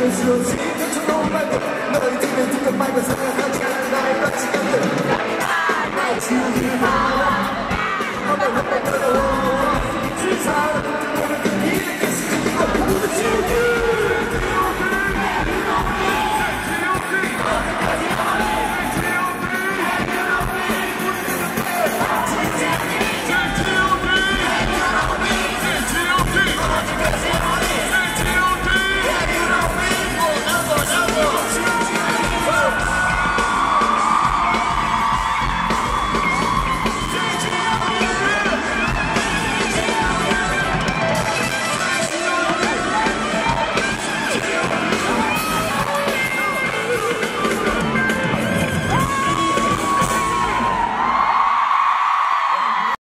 Jesus will see.